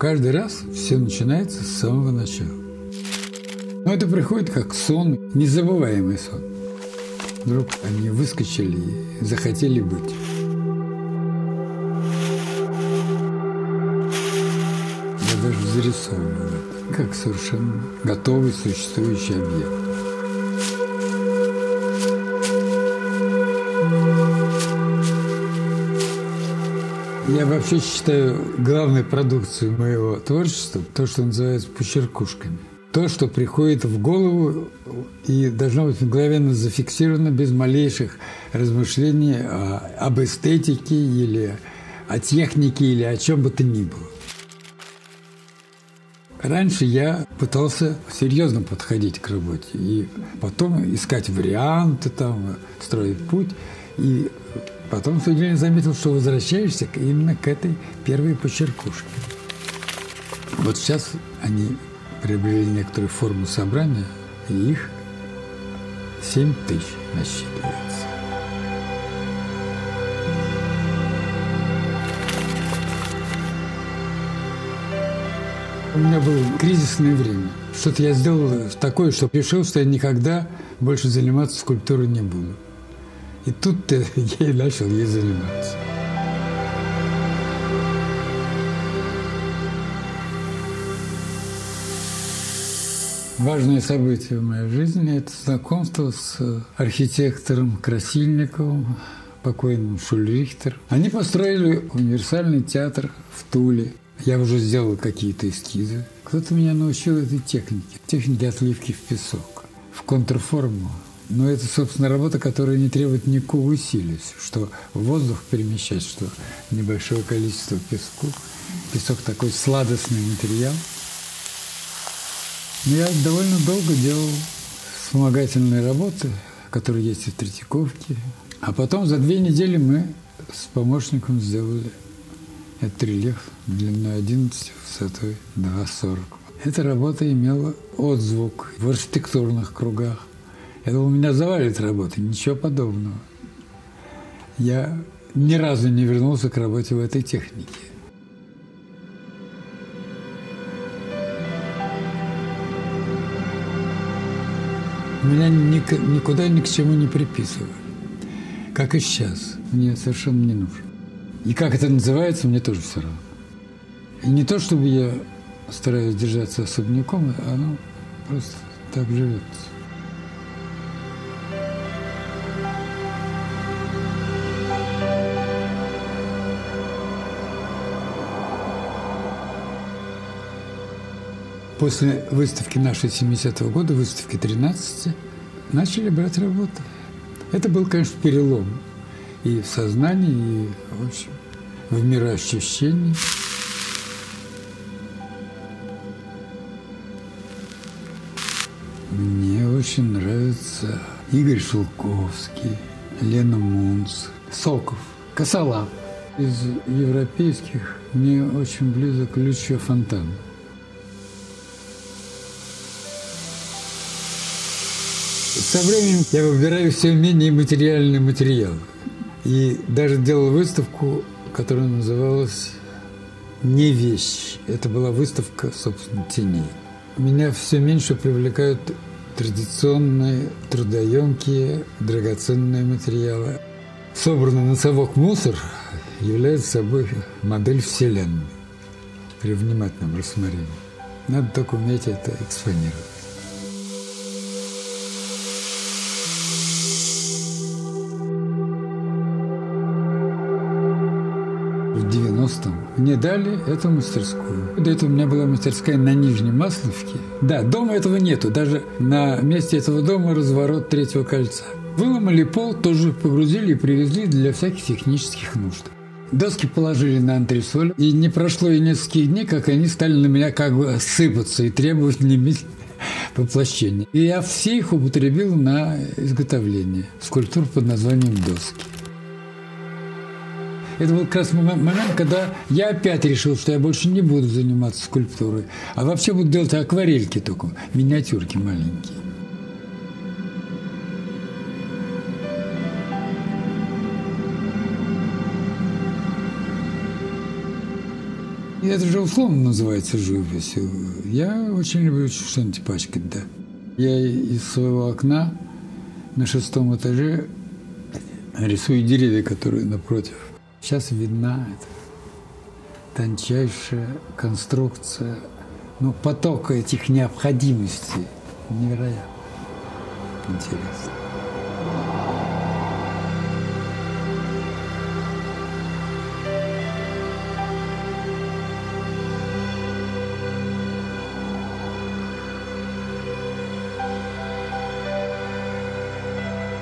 Каждый раз все начинается с самого начала. Но это приходит как сон, незабываемый сон. Вдруг они выскочили и захотели быть. Я даже зарисовывал это, как совершенно готовый существующий объект. Я вообще считаю главной продукцией моего творчества то, что называется почеркушками. То, что приходит в голову и должно быть мгновенно зафиксировано без малейших размышлений об эстетике или о технике или о чем бы то ни было. Раньше я пытался серьезно подходить к работе и потом искать варианты, там, строить путь. И Потом, с удивлением, заметил, что возвращаешься именно к этой первой почеркушке. Вот сейчас они приобрели некоторую форму собрания, и их 7 тысяч насчитывается. У меня было кризисное время. Что-то я сделал такое, что решил, что я никогда больше заниматься скульптурой не буду. И тут я и начал ей заниматься. Важное событие в моей жизни – это знакомство с архитектором Красильниковым, покойным Шульрихтер. Они построили универсальный театр в Туле. Я уже сделал какие-то эскизы. Кто-то меня научил этой технике, технике отливки в песок, в контрформу. Но это, собственно, работа, которая не требует никакого усилия, что воздух перемещать, что небольшое количество песку. Песок такой сладостный материал. Но я довольно долго делал вспомогательные работы, которые есть и в Третьяковке. А потом за две недели мы с помощником сделали этот рельеф длиной 11, высотой 2,40. Эта работа имела отзвук в архитектурных кругах. Я думал, меня завалит работа. Ничего подобного. Я ни разу не вернулся к работе в этой технике. Меня никуда ни к чему не приписывали. Как и сейчас. Мне совершенно не нужно. И как это называется, мне тоже все равно. И не то, чтобы я стараюсь держаться особняком, а оно просто так живется. После выставки нашей 70-го года, выставки 13, начали брать работу. Это был, конечно, перелом и в сознании, и, в общем, в мироощущении. Мне очень нравится Игорь Шелковский, Лена Мунц, Соков, Косолап. Из европейских мне очень близок Лючо Фонтан. Со временем я выбираю все менее материальный материал. И даже делал выставку, которая называлась «Не вещь». Это была выставка, собственно, теней. Меня все меньше привлекают традиционные, трудоемкие, драгоценные материалы. Собранный на совок мусор является собой модель Вселенной при внимательном рассмотрении. Надо только уметь это экспонировать. 90-м мне дали эту мастерскую. До этого у меня была мастерская на Нижней Масловке. Да, дома этого нету. Даже на месте этого дома разворот третьего кольца. Выломали пол, тоже погрузили и привезли для всяких технических нужд. Доски положили на антресоль, и не прошло и нескольких дней, как они стали на меня как бы сыпаться и требовать немедленно воплощения. И я все их употребил на изготовление скульптур под названием «Доски». Это был как раз момент, когда я опять решил, что я больше не буду заниматься скульптурой, а вообще буду делать акварельки только, миниатюрки маленькие. Это же условно называется живописью. Я очень люблю что-нибудь пачкать, да. Я из своего окна на шестом этаже рисую деревья, которые напротив. Сейчас видна эта тончайшая конструкция, ну, потока этих необходимостей. Невероятно интересно.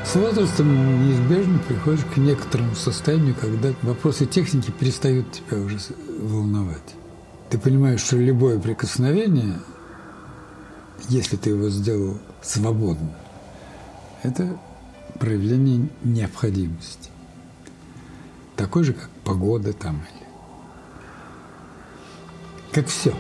С возрастом неизбежно приходишь к некоторому состоянию, когда вопросы техники перестают тебя уже волновать. Ты понимаешь, что любое прикосновение, если ты его сделал свободно, это проявление необходимости. Такой же, как погода там или как все.